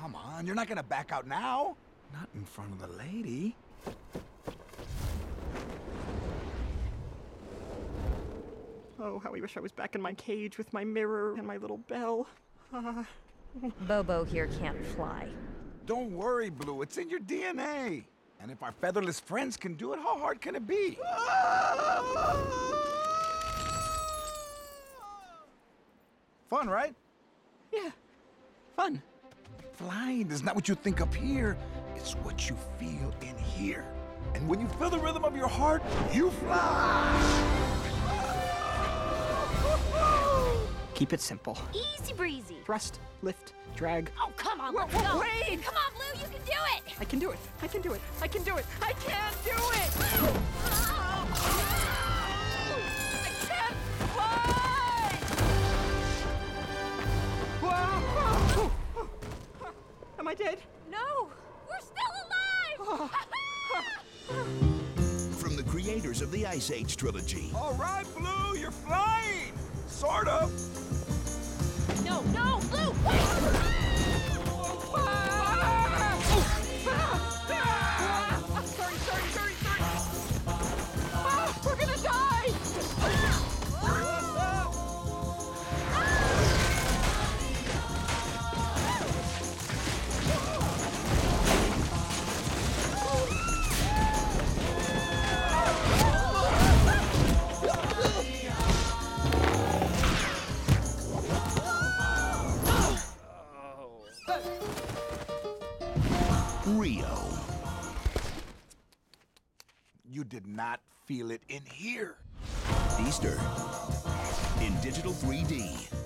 Come on, you're not gonna back out now. Not in front of the lady. Oh, how I wish I was back in my cage with my mirror and my little bell. Uh, Bobo here can't fly. Don't worry, Blu. It's in your DNA. And if our featherless friends can do it, how hard can it be? Fun, right? yeah, fun. Flying is not what you think up here. It's what you feel in here. And when you feel the rhythm of your heart, you fly. Keep it simple. Easy breezy. Thrust, lift, drag. Oh, come on, let's whoa, go. wait! Come on, Blu, you can do it. I can do it. I can do it. I can do it. I can do it. Am I dead? No, we're still alive. Oh. From the creators of the Ice Age trilogy, All right, Blu, you're flying. Sort of. Rio, You did not feel it in here. Easter, in digital 3D.